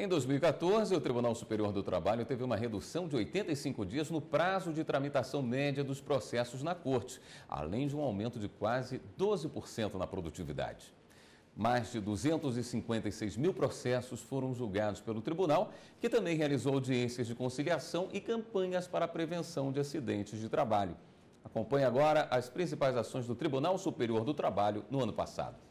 Em 2014, o Tribunal Superior do Trabalho teve uma redução de 85 dias no prazo de tramitação média dos processos na Corte, além de um aumento de quase 12% na produtividade. Mais de 256 mil processos foram julgados pelo tribunal, que também realizou audiências de conciliação e campanhas para a prevenção de acidentes de trabalho. Acompanhe agora as principais ações do Tribunal Superior do Trabalho no ano passado.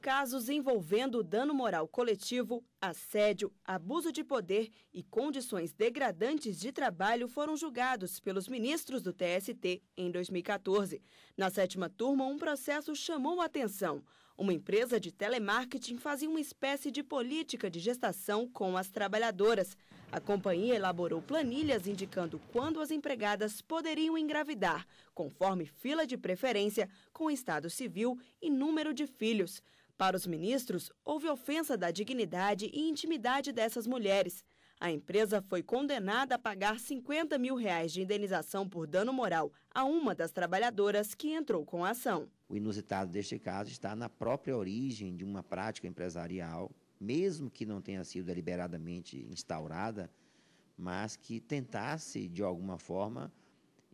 Casos envolvendo dano moral coletivo, assédio, abuso de poder e condições degradantes de trabalho foram julgados pelos ministros do TST em 2014. Na sétima turma, um processo chamou a atenção. Uma empresa de telemarketing fazia uma espécie de política de gestação com as trabalhadoras. A companhia elaborou planilhas indicando quando as empregadas poderiam engravidar, conforme fila de preferência, com estado civil e número de filhos. Para os ministros, houve ofensa da dignidade e intimidade dessas mulheres. A empresa foi condenada a pagar 50 mil reais de indenização por dano moral a uma das trabalhadoras que entrou com a ação. O inusitado deste caso está na própria origem de uma prática empresarial, mesmo que não tenha sido deliberadamente instaurada, mas que tentasse, de alguma forma,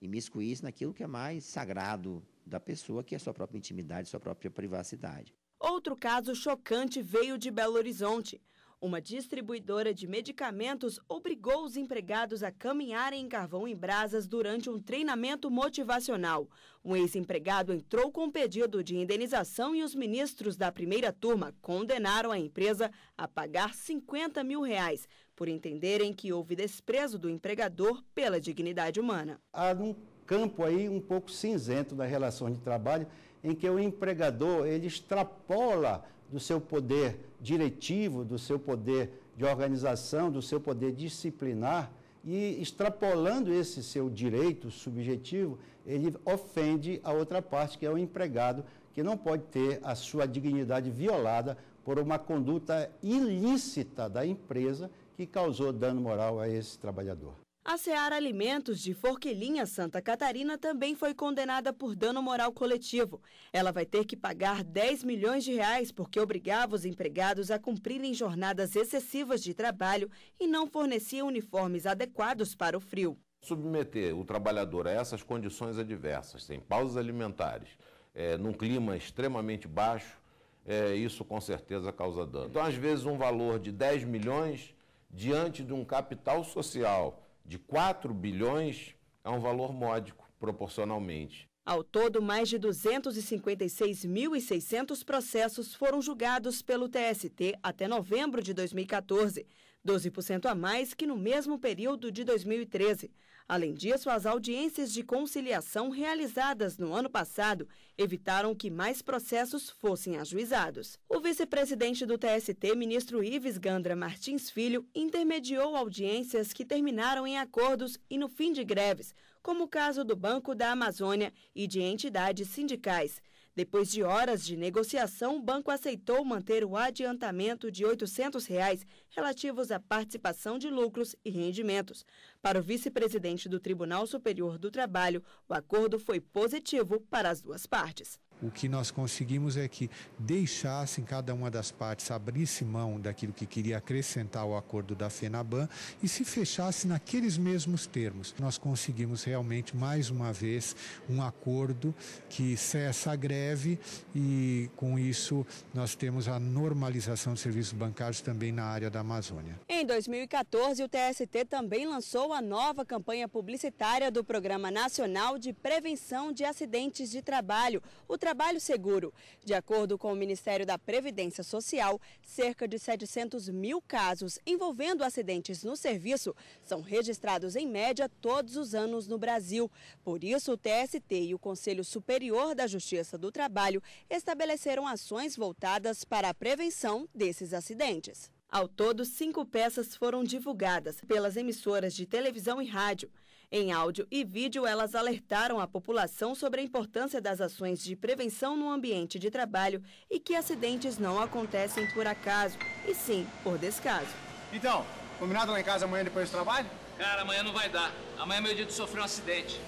imiscuir-se naquilo que é mais sagrado da pessoa, que é a sua própria intimidade, sua própria privacidade. Outro caso chocante veio de Belo Horizonte. Uma distribuidora de medicamentos obrigou os empregados a caminharem em carvão em brasas durante um treinamento motivacional. Um ex-empregado entrou com pedido de indenização e os ministros da primeira turma condenaram a empresa a pagar 50 mil reais por entenderem que houve desprezo do empregador pela dignidade humana. Há um campo aí um pouco cinzento das relações de trabalho em que o empregador ele extrapola do seu poder diretivo, do seu poder de organização, do seu poder disciplinar e extrapolando esse seu direito subjetivo, ele ofende a outra parte, que é o empregado, que não pode ter a sua dignidade violada por uma conduta ilícita da empresa que causou dano moral a esse trabalhador. A Seara Alimentos de Forquilinha, Santa Catarina, também foi condenada por dano moral coletivo. Ela vai ter que pagar 10 milhões de reais porque obrigava os empregados a cumprirem jornadas excessivas de trabalho e não fornecia uniformes adequados para o frio. Submeter o trabalhador a essas condições adversas, sem pausas alimentares, é, num clima extremamente baixo, é, isso com certeza causa dano. Então, às vezes, um valor de 10 milhões diante de um capital social de 4 bilhões é um valor módico proporcionalmente. Ao todo, mais de 256.600 processos foram julgados pelo TST até novembro de 2014, 12% a mais que no mesmo período de 2013. Além disso, as audiências de conciliação realizadas no ano passado evitaram que mais processos fossem ajuizados. O vice-presidente do TST, ministro Ives Gandra Martins Filho, intermediou audiências que terminaram em acordos e no fim de greves, como o caso do Banco da Amazônia e de entidades sindicais. Depois de horas de negociação, o banco aceitou manter o adiantamento de 800 reais relativos à participação de lucros e rendimentos. Para o vice-presidente do Tribunal Superior do Trabalho, o acordo foi positivo para as duas partes. O que nós conseguimos é que deixassem cada uma das partes abrisse mão daquilo que queria acrescentar ao acordo da FENABAN e se fechasse naqueles mesmos termos. Nós conseguimos realmente, mais uma vez, um acordo que cessa a greve e, com isso, nós temos a normalização de serviços bancários também na área da Amazônia. Em 2014, o TST também lançou a nova campanha publicitária do Programa Nacional de Prevenção de Acidentes de Trabalho, o trabalho seguro. De acordo com o Ministério da Previdência Social, cerca de 700 mil casos envolvendo acidentes no serviço são registrados em média todos os anos no Brasil. Por isso, o TST e o Conselho Superior da Justiça do Trabalho estabeleceram ações voltadas para a prevenção desses acidentes. Ao todo, cinco peças foram divulgadas pelas emissoras de televisão e rádio. Em áudio e vídeo, elas alertaram a população sobre a importância das ações de prevenção no ambiente de trabalho e que acidentes não acontecem por acaso, e sim por descaso. Então, combinado lá em casa amanhã depois do trabalho? Cara, amanhã não vai dar. Amanhã é meu dia de sofrer um acidente.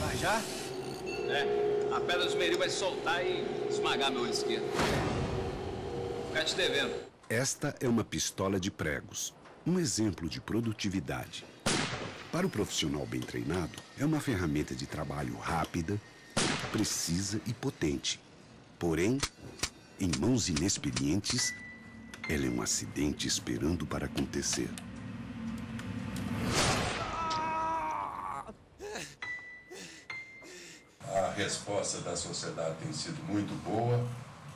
Vai já? É, a pedra do esmeril vai soltar e esmagar meu olho esquerdo. Ficar te devendo. Esta é uma pistola de pregos, um exemplo de produtividade. Para o profissional bem treinado, é uma ferramenta de trabalho rápida, precisa e potente. Porém, em mãos inexperientes, ela é um acidente esperando para acontecer. A resposta da sociedade tem sido muito boa.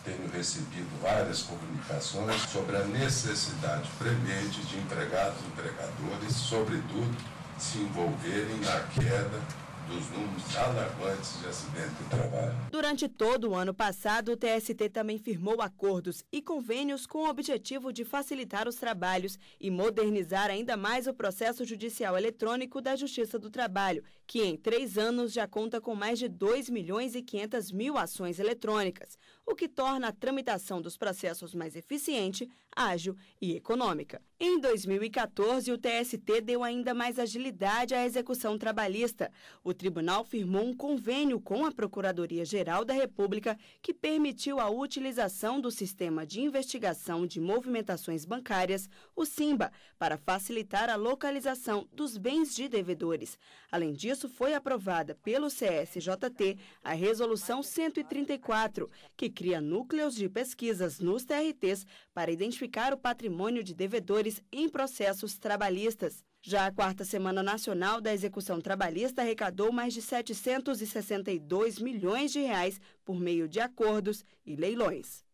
Tenho recebido várias comunicações sobre a necessidade premente de empregados e empregadores, sobretudo, se envolverem na queda dos números alarmantes de acidente de trabalho. Durante todo o ano passado, o TST também firmou acordos e convênios com o objetivo de facilitar os trabalhos e modernizar ainda mais o processo judicial eletrônico da Justiça do Trabalho, que em três anos já conta com mais de 2 milhões e 500 mil ações eletrônicas, o que torna a tramitação dos processos mais eficiente, ágil e econômica. Em 2014, o TST deu ainda mais agilidade à execução trabalhista. O tribunal firmou um convênio com a Procuradoria-Geral da República que permitiu a utilização do Sistema de Investigação de Movimentações Bancárias, o SIMBA, para facilitar a localização dos bens de devedores. Além disso, foi aprovada pelo CSJT a Resolução 134, que cria núcleos de pesquisas nos TRTs para identificar o patrimônio de devedores em processos trabalhistas. Já a quarta Semana Nacional da Execução Trabalhista arrecadou mais de 762 milhões de reais por meio de acordos e leilões.